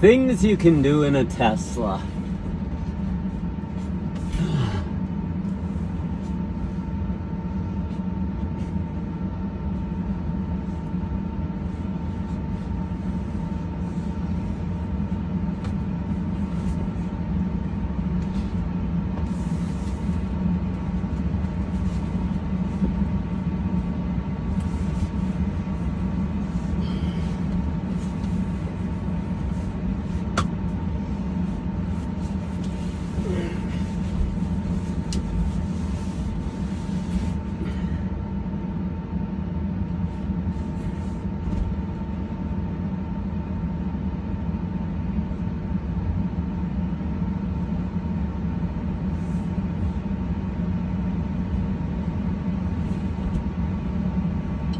Things you can do in a Tesla.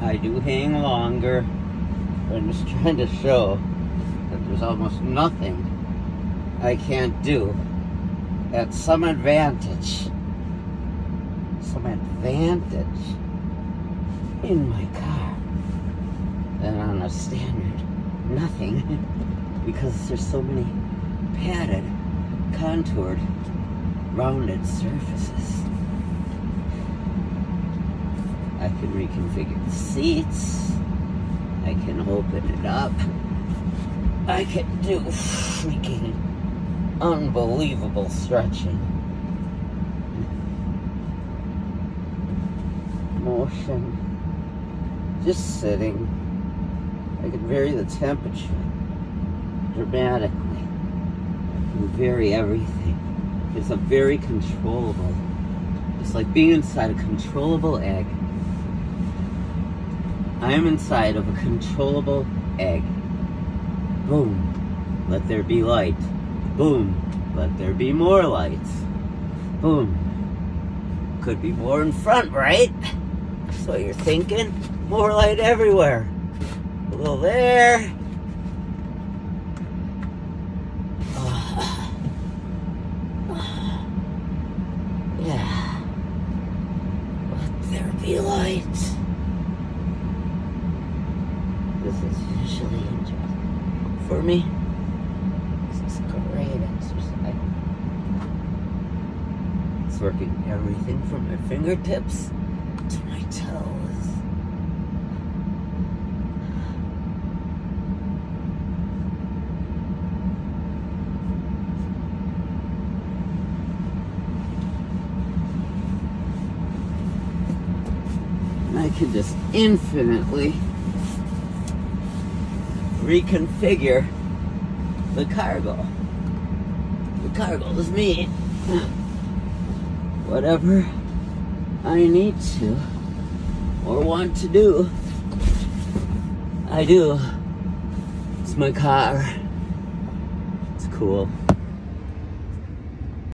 I do hang longer. I'm just trying to show that there's almost nothing I can't do at some advantage. Some advantage in my car than on a standard nothing because there's so many padded, contoured, rounded surfaces. I can reconfigure the seats. I can open it up. I can do freaking unbelievable stretching. Motion. Just sitting. I can vary the temperature dramatically. I can vary everything. It's a very controllable. It's like being inside a controllable egg. I am inside of a controllable egg. Boom. Let there be light. Boom. Let there be more light. Boom. Could be more in front, right? That's what you're thinking. More light everywhere. A little there. Yeah. Let there be light. This is usually for me. This is great exercise. It's working everything from my fingertips to my toes. I can just infinitely reconfigure the cargo. The cargo is me. Whatever I need to or want to do, I do. It's my car. It's cool.